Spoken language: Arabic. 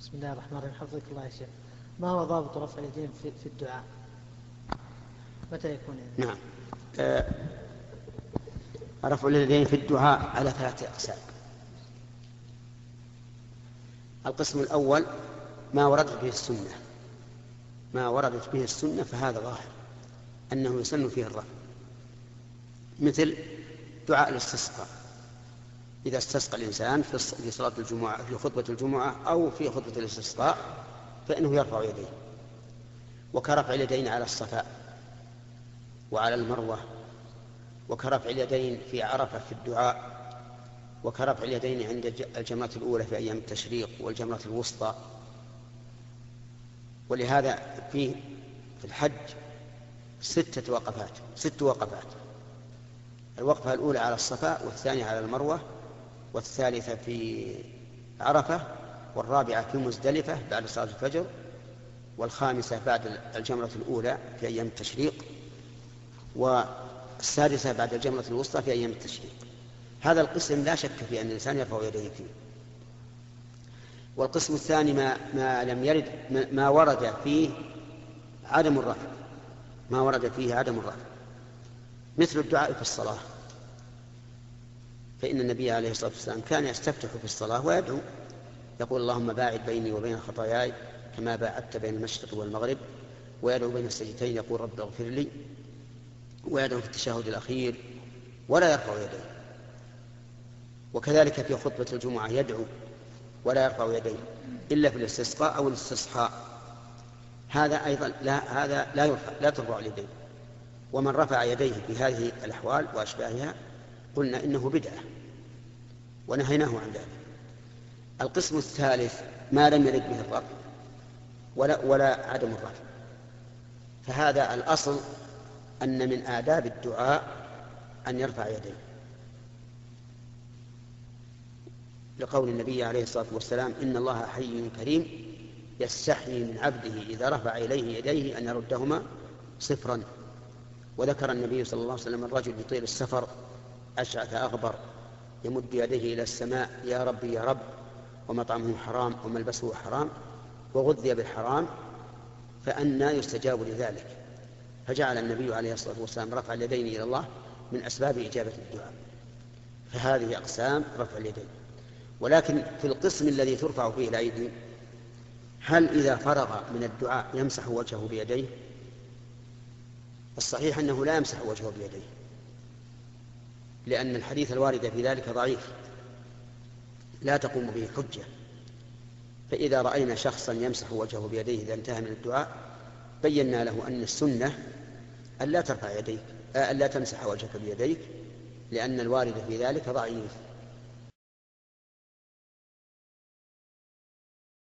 بسم الله الرحمن الرحيم. حفظك الله يا شيخ. ما هو ضابط رفع اليدين في, في الدعاء؟ متى يكون يعني؟ نعم. آه رفع اليدين في الدعاء على ثلاثة أقسام. القسم الأول ما وردت به السنة. ما وردت به السنة فهذا ظاهر. أنه يسن فيه الرفع. مثل دعاء الاستسقاء. إذا استسقى الإنسان في صلاة الجمعة في خطبة الجمعة أو في خطبة الاستسقاء فإنه يرفع يديه وكرفع اليدين على الصفاء وعلى المروة وكرفع اليدين في عرفة في الدعاء وكرفع اليدين عند الجمرة الأولى في أيام التشريق والجمرة الوسطى. ولهذا في في الحج ستة وقفات ست وقفات الوقفة الأولى على الصفاء والثانية على المروة والثالثة في عرفة والرابعة في مزدلفة بعد صلاة الفجر والخامسة بعد الجمرة الأولى في أيام التشريق والسادسة بعد الجمرة الوسطى في أيام التشريق. هذا القسم لا شك في أن الإنسان يرفع يديه فيه. والقسم الثاني ما, ما لم يرد ما ورد فيه عدم الرفع. ما ورد فيه عدم الرفع. مثل الدعاء في الصلاة. فإن النبي عليه الصلاة والسلام كان يستفتح في الصلاة ويدعو. يقول اللهم باعد بيني وبين خطاياي كما باعدت بين المشرق والمغرب ويدعو بين السجدتين يقول رب اغفر لي. ويدعو في التشهد الأخير ولا يرفع يديه. وكذلك في خطبة الجمعة يدعو ولا يرفع يديه إلا في الاستسقاء أو الاستصحاء هذا أيضا لا هذا لا يرفع لا ترفع اليدين. ومن رفع يديه في هذه الأحوال وأشباهها قلنا إنه بدعة ونهيناه عن ذلك. القسم الثالث ما لم يرد به الرفع ولا ولا عدم الرفع فهذا الأصل أن من آداب الدعاء أن يرفع يديه. لقول النبي عليه الصلاة والسلام إن الله حي كريم يستحيي من عبده إذا رفع إليه يديه أن يردهما صفرا. وذكر النبي صلى الله عليه وسلم الرجل يطيل السفر أشعث أغبر يمد يديه إلى السماء يا ربي يا رب ومطعمه حرام وملبسه حرام وغذي بالحرام فأنى يستجاب لذلك. فجعل النبي عليه الصلاة والسلام رفع اليدين إلى الله من أسباب إجابة الدعاء. فهذه أقسام رفع اليدين. ولكن في القسم الذي ترفع فيه الأيدي هل إذا فرغ من الدعاء يمسح وجهه بيديه؟ الصحيح أنه لا يمسح وجهه بيديه. لأن الحديث الوارد في ذلك ضعيف. لا تقوم به حجة. فإذا رأينا شخصا يمسح وجهه بيديه إذا انتهى من الدعاء بينا له أن السنة أن لا ترفع يديك أن لا تمسح وجهك بيديك لأن الوارد في ذلك ضعيف.